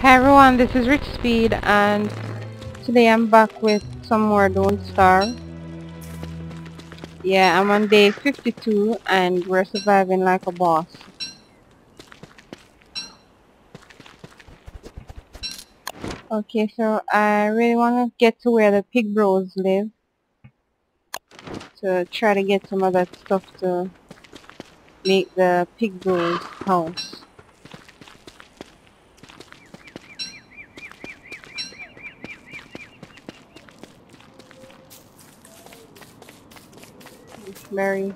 Hi everyone, this is Rich Speed and today I'm back with some more Don't Starve. Yeah, I'm on day 52 and we're surviving like a boss. Okay, so I really want to get to where the pig bros live to try to get some of that stuff to make the pig bros house. Berries.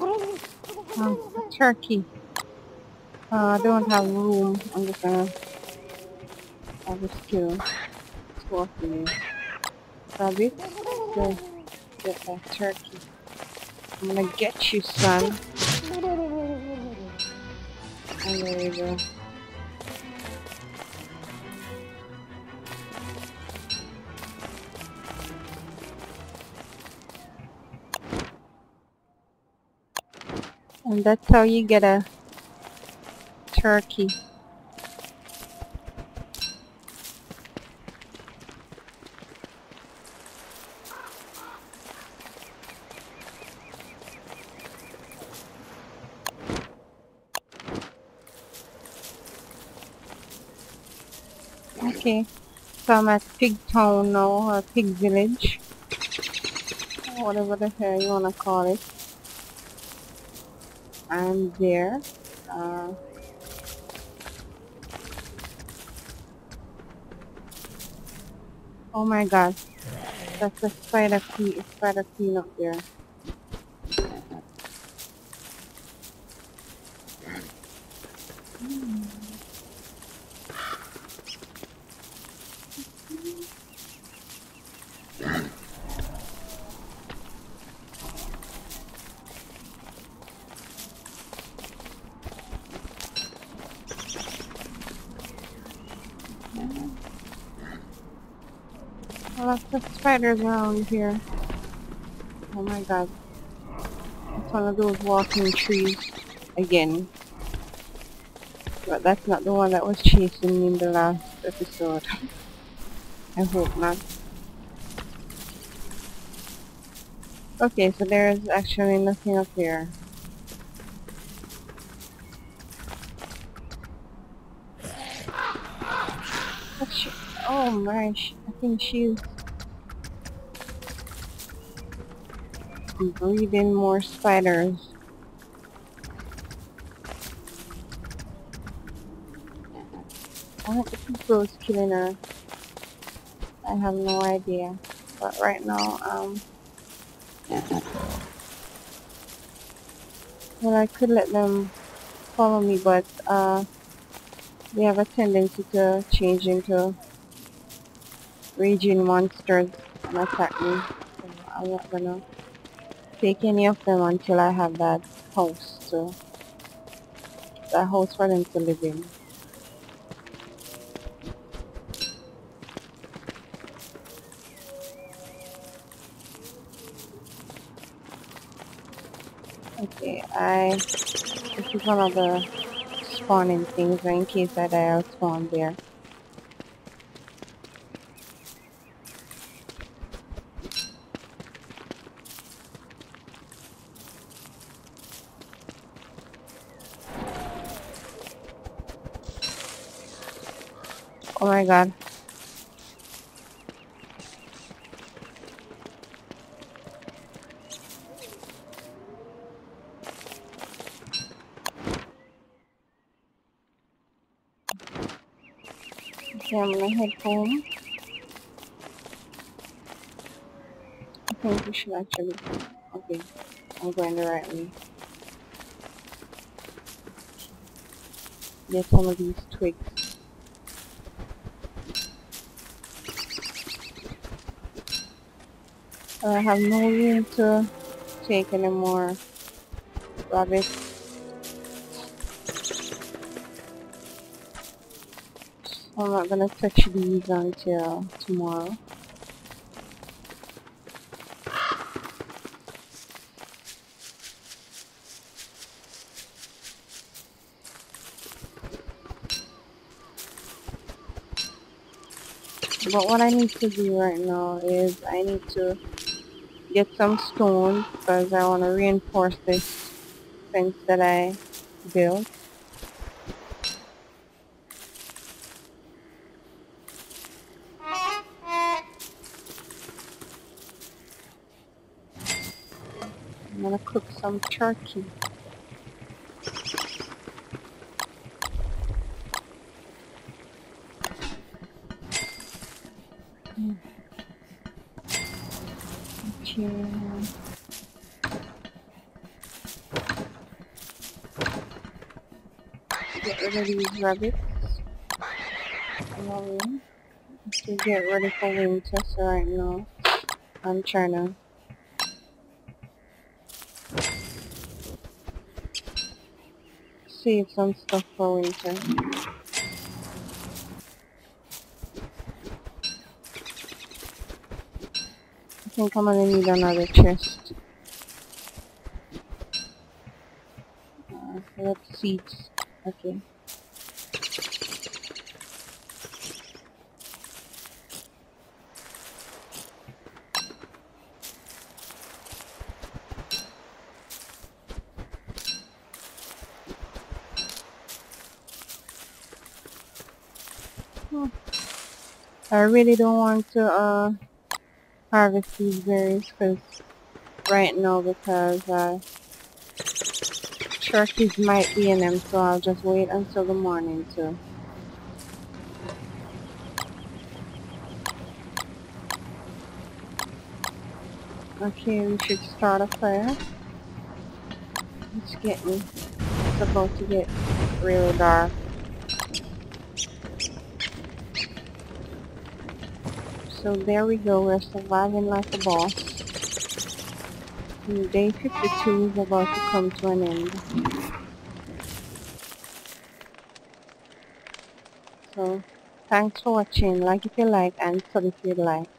Oh, turkey. Uh, I don't have room. I'm just gonna have a skill. Two of these. Rabbit. Go get that turkey. I'm gonna get you, son. And there you go. And that's how you get a turkey. Okay, so I'm at Pig Town now, or Pig Village. Whatever the hell you wanna call it. I'm there. Uh, oh my god. That's a spider queen, spider queen up there. Lots of spiders around here. Oh my god. It's one of those walking trees again. But that's not the one that was chasing me in the last episode. I hope not. Okay, so there's actually nothing up here. Oh my, I think she's breeding more spiders. I people is killing her. I have no idea. But right now, um... Well, I could let them follow me, but, uh... They have a tendency to change into raging monsters and attack me. So I'm not gonna take any of them until I have that house so that house for them to live in. Okay, I this is one of the spawning things in case that I'll spawn there. Oh my god. Okay, I'm gonna head home. I think we should actually... Okay, I'm going the right way. Get some of these twigs. I have no room to take any more rubbish. I'm not gonna touch these until tomorrow. But what I need to do right now is I need to get some stone because I want to reinforce this fence that I built. I'm gonna cook some turkey. Mm. Okay. Get rid of these rabbits. To get ready for winter, so right now I'm trying to save some stuff for winter. Think I'm gonna need another chest. Uh, let seeds. Okay. I really don't want to uh, harvest these berries because right now because uh, turkeys might be in them so I'll just wait until the morning to Okay, we should start a fire. It's getting, it's about to get really dark. So there we go, we're surviving like a boss. And day 52 is about to come to an end. So, thanks for watching. Like if you like and sub if you like.